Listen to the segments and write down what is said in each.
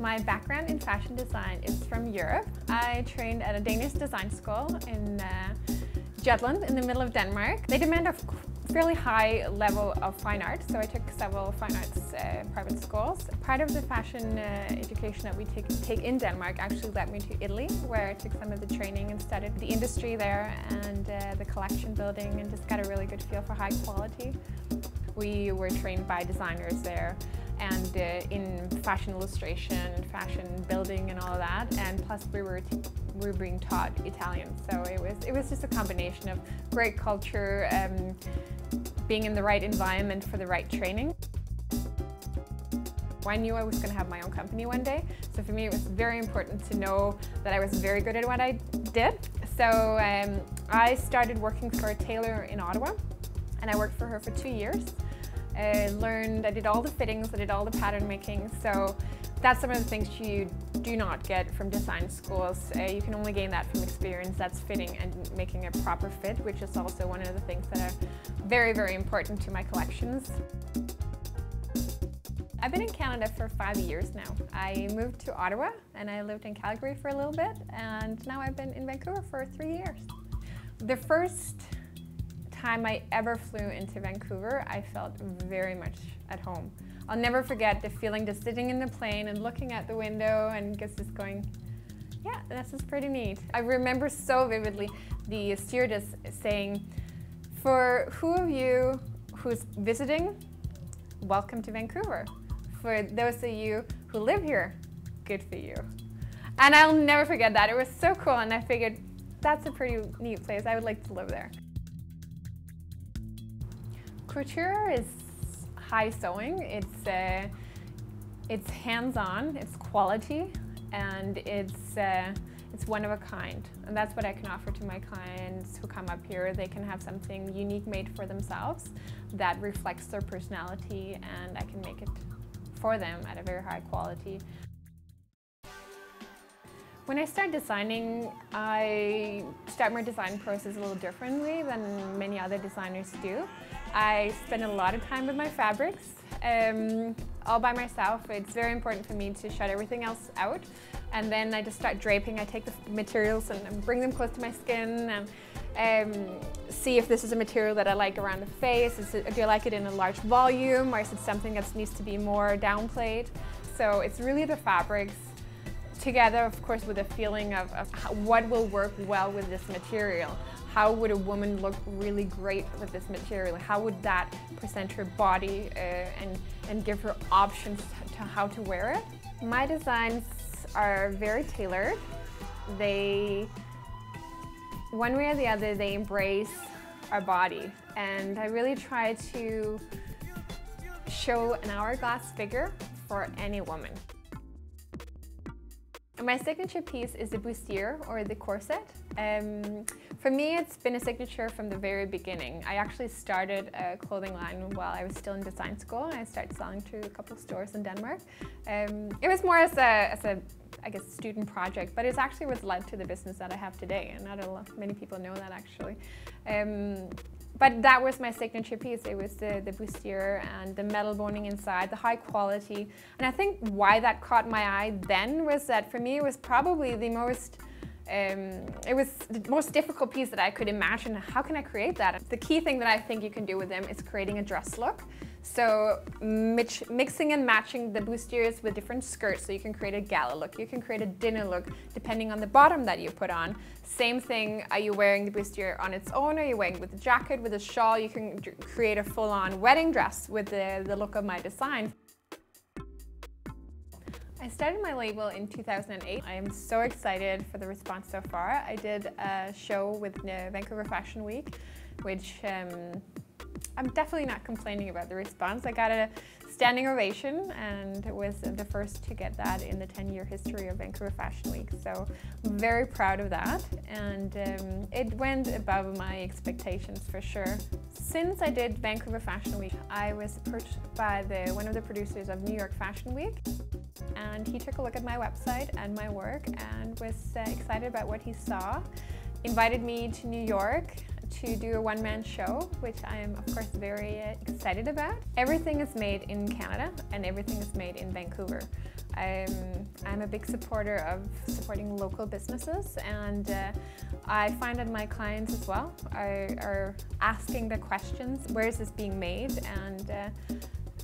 My background in fashion design is from Europe. I trained at a Danish design school in uh, Jutland in the middle of Denmark. They demand a fairly high level of fine art, so I took several fine arts uh, private schools. Part of the fashion uh, education that we take, take in Denmark actually led me to Italy, where I took some of the training and studied the industry there and uh, the collection building and just got a really good feel for high quality. We were trained by designers there and uh, in fashion illustration, and fashion building and all that. And plus we were, we were being taught Italian. So it was, it was just a combination of great culture, um, being in the right environment for the right training. I knew I was going to have my own company one day, so for me it was very important to know that I was very good at what I did. So um, I started working for a tailor in Ottawa, and I worked for her for two years. I learned, I did all the fittings, I did all the pattern making. So that's some of the things you do not get from design schools. Uh, you can only gain that from experience. That's fitting and making a proper fit, which is also one of the things that are very, very important to my collections. I've been in Canada for five years now. I moved to Ottawa and I lived in Calgary for a little bit and now I've been in Vancouver for three years. The first time I ever flew into Vancouver, I felt very much at home. I'll never forget the feeling just sitting in the plane and looking out the window and just going, yeah, this is pretty neat. I remember so vividly the stewardess saying, for who of you who's visiting, welcome to Vancouver. For those of you who live here, good for you. And I'll never forget that. It was so cool and I figured that's a pretty neat place. I would like to live there. Couture is high sewing. It's uh, it's hands-on, it's quality, and it's uh, it's one of a kind. And that's what I can offer to my clients who come up here. They can have something unique made for themselves that reflects their personality, and I can make it for them at a very high quality. When I start designing, I start my design process a little differently than many other designers do. I spend a lot of time with my fabrics, um, all by myself. It's very important for me to shut everything else out. And then I just start draping. I take the materials and bring them close to my skin and um, see if this is a material that I like around the face. It, do I like it in a large volume or is it something that needs to be more downplayed? So it's really the fabrics together, of course, with a feeling of, of what will work well with this material. How would a woman look really great with this material? How would that present her body uh, and, and give her options to how to wear it? My designs are very tailored. They, one way or the other, they embrace our body. And I really try to show an hourglass figure for any woman. My signature piece is the bustier or the corset. Um, for me, it's been a signature from the very beginning. I actually started a clothing line while I was still in design school. I started selling to a couple stores in Denmark. Um, it was more as a, as a, I guess, student project, but it's actually what led to the business that I have today, and not a lot, many people know that actually. Um, but that was my signature piece. It was the, the bustier and the metal boning inside, the high quality. And I think why that caught my eye then was that for me it was probably the most um, it was the most difficult piece that I could imagine. How can I create that? The key thing that I think you can do with them is creating a dress look. So mix, mixing and matching the bustiers with different skirts so you can create a gala look. You can create a dinner look depending on the bottom that you put on. Same thing, are you wearing the bustier on its own? Are you wearing it with a jacket, with a shawl? You can create a full-on wedding dress with the, the look of my design. I started my label in 2008. I am so excited for the response so far. I did a show with Vancouver Fashion Week, which um, I'm definitely not complaining about the response. I got a standing ovation and was the first to get that in the 10-year history of Vancouver Fashion Week. So I'm very proud of that and um, it went above my expectations for sure. Since I did Vancouver Fashion Week, I was approached by the, one of the producers of New York Fashion Week and he took a look at my website and my work and was uh, excited about what he saw. Invited me to New York to do a one-man show, which I am of course very excited about. Everything is made in Canada and everything is made in Vancouver. I'm, I'm a big supporter of supporting local businesses and uh, I find that my clients as well are, are, asking the questions, where is this being made? And uh,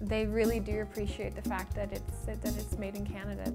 they really do appreciate the fact that it's, that it's made in Canada.